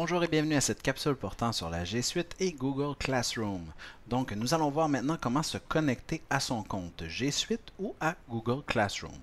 Bonjour et bienvenue à cette capsule portant sur la G Suite et Google Classroom. Donc, nous allons voir maintenant comment se connecter à son compte G Suite ou à Google Classroom.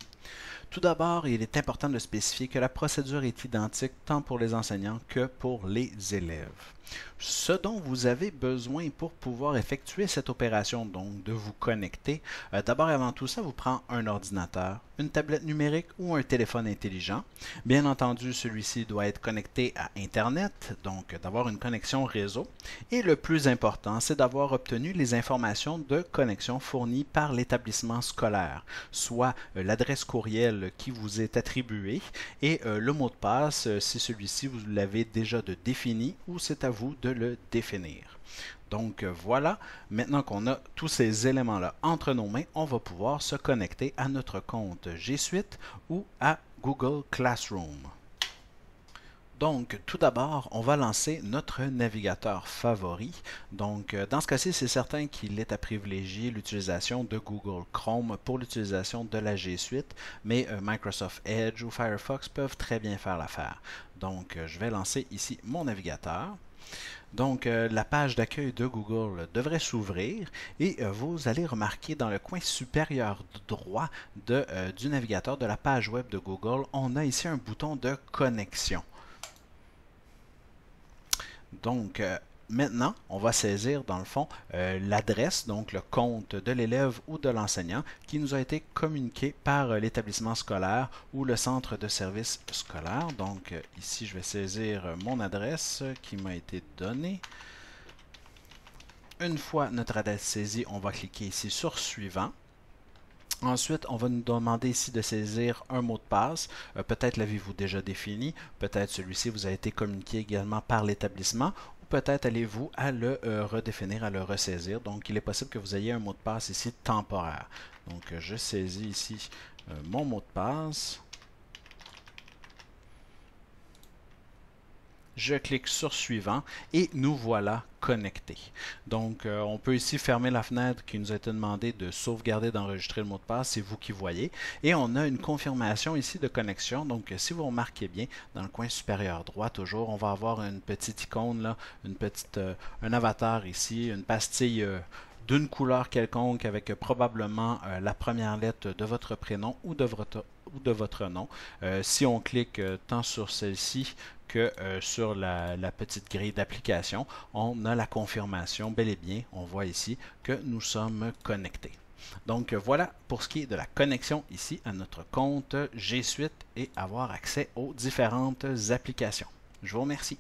Tout d'abord, il est important de spécifier que la procédure est identique tant pour les enseignants que pour les élèves. Ce dont vous avez besoin pour pouvoir effectuer cette opération, donc de vous connecter, euh, d'abord avant tout ça vous prend un ordinateur, une tablette numérique ou un téléphone intelligent. Bien entendu, celui-ci doit être connecté à Internet, donc d'avoir une connexion réseau. Et le plus important, c'est d'avoir obtenu les informations de connexion fournies par l'établissement scolaire, soit euh, l'adresse courriel qui vous est attribuée et euh, le mot de passe si celui-ci vous l'avez déjà défini ou c'est à vous de le définir. Donc voilà, maintenant qu'on a tous ces éléments-là entre nos mains, on va pouvoir se connecter à notre compte G Suite ou à Google Classroom. Donc, tout d'abord, on va lancer notre navigateur favori. Donc, euh, dans ce cas-ci, c'est certain qu'il est à privilégier l'utilisation de Google Chrome pour l'utilisation de la G Suite, mais euh, Microsoft Edge ou Firefox peuvent très bien faire l'affaire. Donc, euh, je vais lancer ici mon navigateur. Donc, la page d'accueil de Google devrait s'ouvrir et vous allez remarquer dans le coin supérieur droit du navigateur de la page web de Google, on a ici un bouton de connexion. Donc, Maintenant, on va saisir dans le fond euh, l'adresse, donc le compte de l'élève ou de l'enseignant qui nous a été communiqué par euh, l'établissement scolaire ou le centre de service scolaire. Donc euh, ici, je vais saisir mon adresse qui m'a été donnée. Une fois notre adresse saisie, on va cliquer ici sur Suivant. Ensuite, on va nous demander ici de saisir un mot de passe. peut-être l'avez-vous déjà défini, peut-être celui-ci vous a été communiqué également par l'établissement peut-être allez-vous à le euh, redéfinir, à le ressaisir. Donc, il est possible que vous ayez un mot de passe ici temporaire. Donc, je saisis ici euh, mon mot de passe. Je clique sur suivant et nous voilà connectés. Donc, euh, on peut ici fermer la fenêtre qui nous a été demandé de sauvegarder, d'enregistrer le mot de passe. C'est vous qui voyez. Et on a une confirmation ici de connexion. Donc, si vous remarquez bien, dans le coin supérieur droit, toujours, on va avoir une petite icône, là, une petite, euh, un avatar ici, une pastille euh, d'une couleur quelconque avec probablement la première lettre de votre prénom ou de votre, de votre nom. si on clique tant sur celle-ci que euh, sur la, petite grille d'application, on a la confirmation, bel et bien, on voit ici que nous sommes connectés. Donc voilà pour ce qui est de la connexion ici à notre compte G Suite et avoir accès aux différentes applications. Je vous remercie.